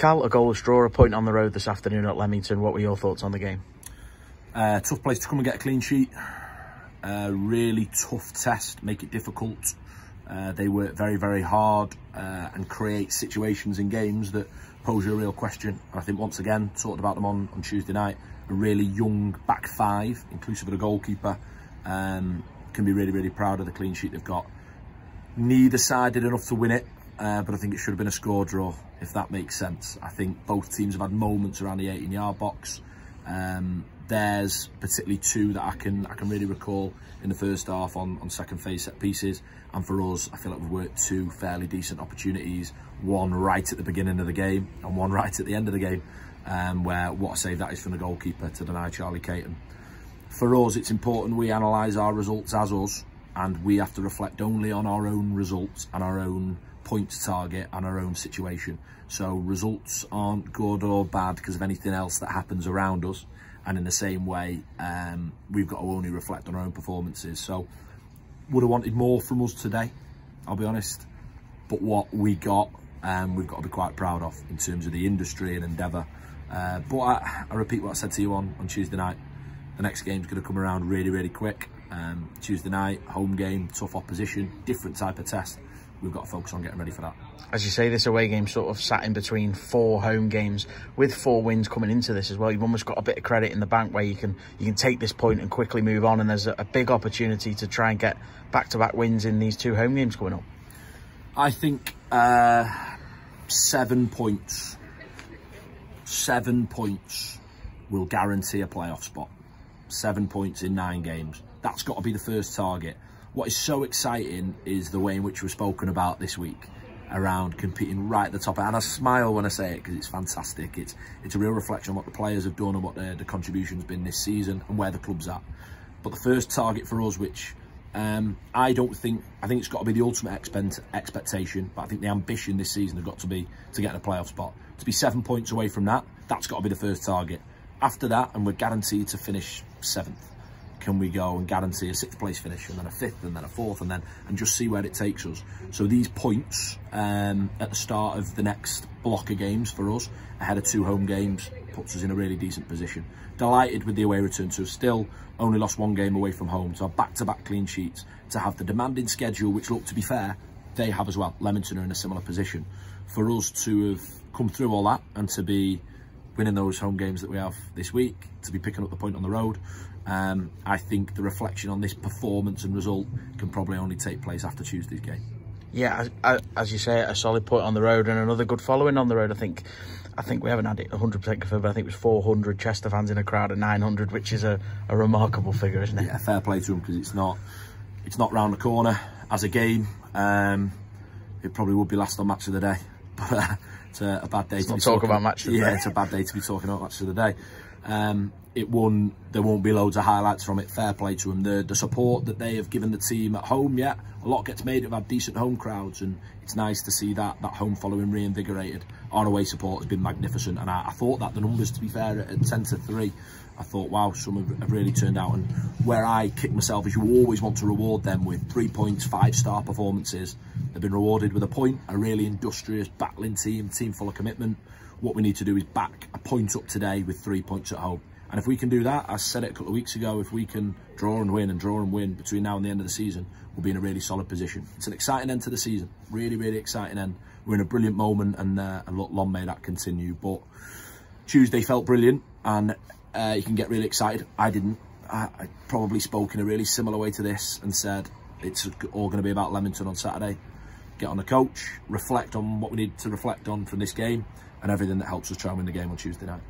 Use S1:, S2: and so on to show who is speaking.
S1: Cal, a goalless draw, a point on the road this afternoon at Leamington. What were your thoughts on the game?
S2: Uh, tough place to come and get a clean sheet. Uh, really tough test, make it difficult. Uh, they work very, very hard uh, and create situations in games that pose you a real question. I think once again, talked about them on, on Tuesday night, a really young back five, inclusive of the goalkeeper, um, can be really, really proud of the clean sheet they've got. Neither side did enough to win it, uh, but I think it should have been a score draw, if that makes sense. I think both teams have had moments around the 18 yard box. Um, there's particularly two that I can I can really recall in the first half on, on second phase set pieces. And for us, I feel like we've worked two fairly decent opportunities, one right at the beginning of the game and one right at the end of the game, um, where what a save that is from the goalkeeper to deny Charlie Caton. For us, it's important we analyse our results as us and we have to reflect only on our own results and our own points target and our own situation. So results aren't good or bad because of anything else that happens around us. And in the same way, um, we've got to only reflect on our own performances. So would have wanted more from us today, I'll be honest. But what we got, um, we've got to be quite proud of in terms of the industry and endeavour. Uh, but I, I repeat what I said to you on, on Tuesday night. The next game's going to come around really, really quick. Um, Tuesday night, home game, tough opposition, different type of test. We've got to focus on getting ready for that.
S1: As you say, this away game sort of sat in between four home games with four wins coming into this as well. You've almost got a bit of credit in the bank where you can you can take this point and quickly move on. And there's a, a big opportunity to try and get back-to-back -back wins in these two home games coming up.
S2: I think uh, seven points, seven points will guarantee a playoff spot. Seven points in nine games that's got to be the first target. What is so exciting is the way in which we're spoken about this week around competing right at the top. And I smile when I say it because it's fantastic. It's it's a real reflection on what the players have done and what the, the contribution's been this season and where the club's at. But the first target for us, which um, I don't think, I think it's got to be the ultimate expect, expectation, but I think the ambition this season has got to be to get in a playoff spot. To be seven points away from that, that's got to be the first target. After that, and we're guaranteed to finish seventh can we go and guarantee a sixth place finish and then a fifth and then a fourth and then and just see where it takes us. So these points um, at the start of the next block of games for us ahead of two home games puts us in a really decent position. Delighted with the away return to still only lost one game away from home. So back-to-back -back clean sheets to have the demanding schedule which look to be fair they have as well. Leamington are in a similar position. For us to have come through all that and to be winning those home games that we have this week, to be picking up the point on the road. Um, I think the reflection on this performance and result can probably only take place after Tuesday's game.
S1: Yeah, as, as you say, a solid point on the road and another good following on the road. I think I think we haven't had it 100% confirmed, but I think it was 400 Chester fans in a crowd of 900, which is a, a remarkable figure, isn't it?
S2: Yeah, fair play to them because it's not it's not round the corner as a game. Um, it probably would be last on match of the day, but it's a, a bad day to be
S1: talk
S2: talking
S1: about match of the
S2: yeah,
S1: day.
S2: it's a bad day to be talking about match of the day. Um, it won. There won't be loads of highlights from it. Fair play to them. The the support that they have given the team at home, yeah, a lot gets made of had decent home crowds, and it's nice to see that that home following reinvigorated. Our away support has been magnificent, and I, I thought that the numbers, to be fair, at, at ten to three, I thought, wow, some have, have really turned out. And where I kick myself is you always want to reward them with three points, five star performances. They've been rewarded with a point, a really industrious, battling team, team full of commitment. What we need to do is back a point up today with three points at home. And if we can do that, I said it a couple of weeks ago, if we can draw and win and draw and win between now and the end of the season, we'll be in a really solid position. It's an exciting end to the season, really, really exciting end. We're in a brilliant moment and, uh, and long may that continue. But Tuesday felt brilliant and uh, you can get really excited. I didn't. I, I probably spoke in a really similar way to this and said it's all going to be about Leamington on Saturday. Get on the coach, reflect on what we need to reflect on from this game and everything that helps us try and win the game on Tuesday night.